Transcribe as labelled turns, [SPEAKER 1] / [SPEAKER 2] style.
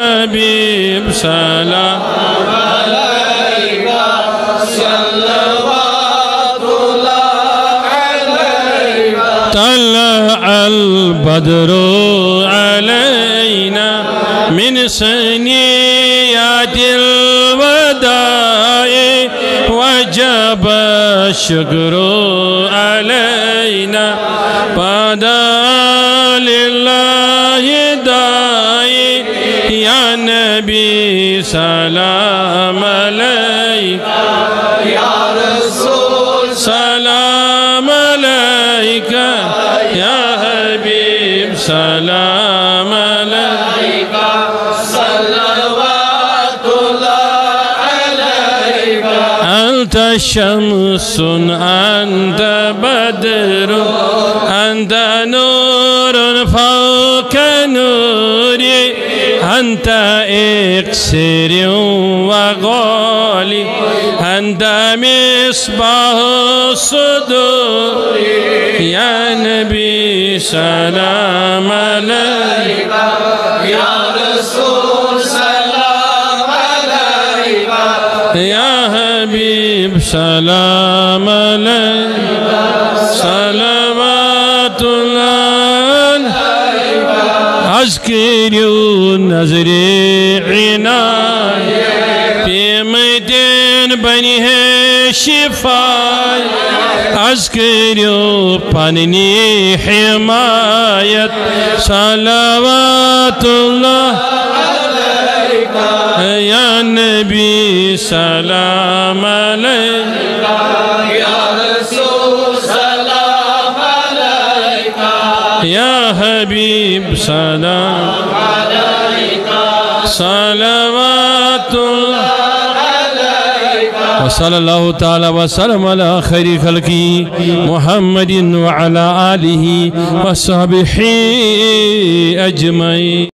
[SPEAKER 1] حبيب سلام طلع البدر علينا من سنيات الوداع وجب الشكر علينا. بدا لله يا نبي سلام عليك. سلام عليك يا حبيب سلام عليك. أنت شمس أنت بدر أنت نور فوق نوري. أنت إكسر وغالي أنت مصباح الصدور يا نبي سلام عليك يا حبيب سلام عليك صلوات الله از کریو نظر عنایت پیمدین بنی ہے شفایت از کریو پنی حمایت صلوات اللہ علیکہ یا نبی سلام علیکہ يا حبيب سلام. صلوات الله. وصلى الله تعالى وسلم على خير خلقه محمد وعلى آله وصحبه أجمعين.